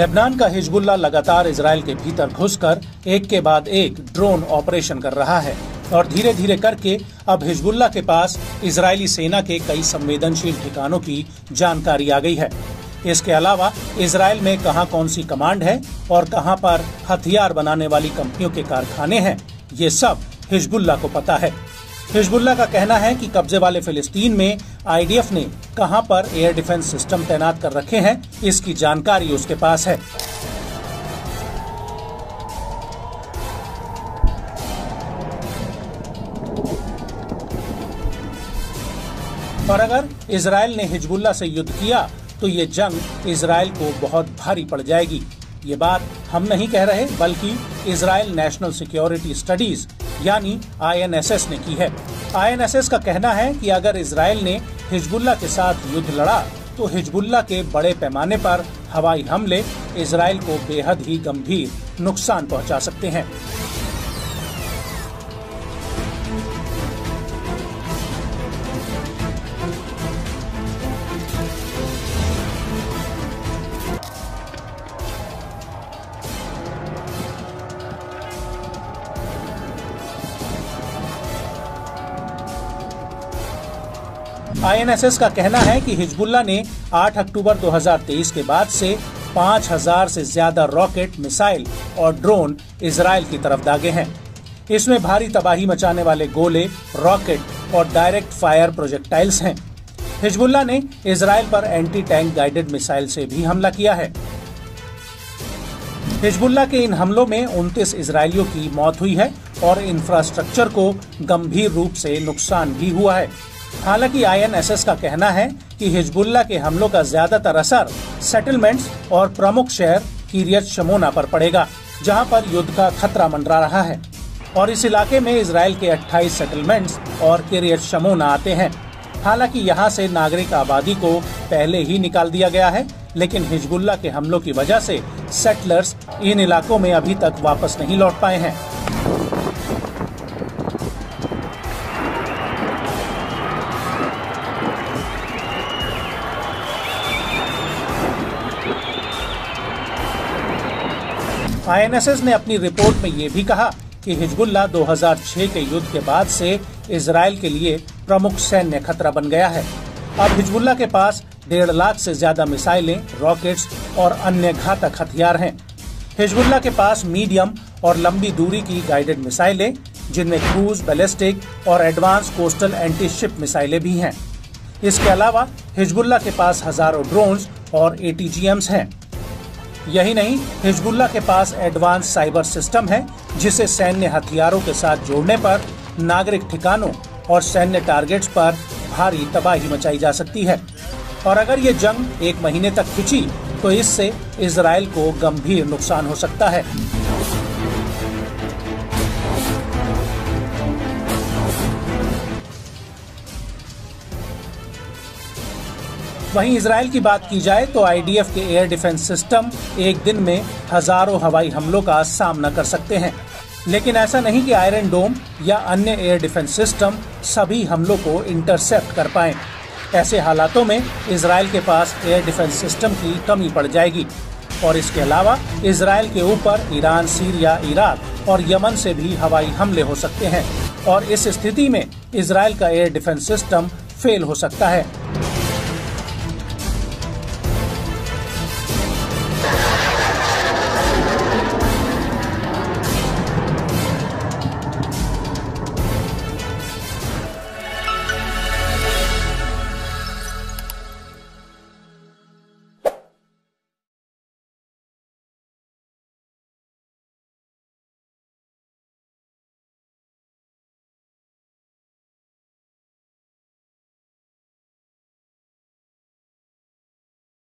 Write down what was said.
Lebanon का Hezbollah लगातार Israel के भीतर घुसकर एक के बाद एक ड्रोन ऑपरेशन कर रहा है और धीरे धीरे करके अब हिजबुल्ला के पास इजरायली सेना के कई संवेदनशील ठिकानों की जानकारी आ गई है। इसके अलावा इसराइल में कहाँ कौन सी कमांड है और कहाँ पर हथियार बनाने वाली कंपनियों के कारखाने हैं, ये सब हिजबुल्ला को पता है। हिजबुल्ला का कहना है कि कब्जे वाले फिलिस्तीन में आईडीएफ ने कहाँ पर एयर डिफेंस सिस्टम तैनात कर रखे हैं, इसकी जानकारी उसके पास है। और अगर इसराइल ने हिजबुल्ला से युद्ध किया तो ये जंग इसराइल को बहुत भारी पड़ जाएगी। ये बात हम नहीं कह रहे, बल्कि इसराइल नेशनल सिक्योरिटी स्टडीज़ यानी आईएनएसएस ने की है। आईएनएसएस का कहना है कि अगर इसराइल ने हिजबुल्ला के साथ युद्ध लड़ा तो हिजबुल्ला के बड़े पैमाने पर हवाई हमले इसराइल को बेहद ही गंभीर नुकसान पहुँचा सकते हैं। आईएनएसएस का कहना है कि हिजबुल्ला ने 8 अक्टूबर 2023 के बाद से 5000 से ज़्यादा रॉकेट, मिसाइल और ड्रोन इसराइल की तरफ़ दागे हैं। इसमें भारी तबाही मचाने वाले गोले, रॉकेट और डायरेक्ट फायर प्रोजेक्टाइल्स हैं। हिजबुल्ला ने इसराइल पर एंटी टैंक गाइडेड मिसाइल से भी हमला किया है। हिजबुल्ला के इन हमलों में 29 इसराइलियों की मौत हुई है और इंफ्रास्ट्रक्चर को गंभीर रूप से नुकसान भी हुआ है। हालाँकि आईएनएसएस का कहना है कि हिजबुल्ला के हमलों का ज़्यादातर असर सेटलमेंट्स और प्रमुख शहर कीरियत शमोना पर पड़ेगा, जहाँ पर युद्ध का खतरा मंडरा रहा है। और इस इलाके में इसराइल के 28 सेटलमेंट्स और किरियत शमोना आते हैं। हालाँकि यहाँ से नागरिक आबादी को पहले ही निकाल दिया गया है, लेकिन हिजबुल्ला के हमलों की वजह से सेटलर्स इन इलाकों में अभी तक वापस नहीं लौट पाए हैं। आईएनएसएस ने अपनी रिपोर्ट में ये भी कहा कि हिजबुल्ला 2006 के युद्ध के बाद से इसराइल के लिए प्रमुख सैन्य खतरा बन गया है। अब हिजबुल्ला के पास डेढ़ लाख से ज़्यादा मिसाइलें, रॉकेट्स और अन्य घातक हथियार हैं। हिजबुल्ला के पास मीडियम और लंबी दूरी की गाइडेड मिसाइलें, जिनमें क्रूज, बैलिस्टिक और एडवांस कोस्टल एंटी शिप मिसाइलें भी हैं। इसके अलावा हिजबुल्ला के पास हज़ारों ड्रोन्स और एटीजीएम्स हैं। यही नहीं, हिजबुल्ला के पास एडवांस साइबर सिस्टम है, जिसे सैन्य हथियारों के साथ जोड़ने पर, नागरिक ठिकानों और सैन्य टारगेट्स पर भारी तबाही मचाई जा सकती है। और अगर ये जंग एक महीने तक खिंची तो इससे इसराइल को गंभीर नुकसान हो सकता है। वहीं इसराइल की बात की जाए तो आईडीएफ के एयर डिफेंस सिस्टम एक दिन में हज़ारों हवाई हमलों का सामना कर सकते हैं। लेकिन ऐसा नहीं कि आयरन डोम या अन्य एयर डिफेंस सिस्टम सभी हमलों को इंटरसेप्ट कर पाए। ऐसे हालातों में इसराइल के पास एयर डिफेंस सिस्टम की कमी पड़ जाएगी और इसके अलावा इसराइल के ऊपर ईरान, सीरिया, इराक और यमन से भी हवाई हमले हो सकते हैं और इस स्थिति में इसराइल का एयर डिफेंस सिस्टम फेल हो सकता है।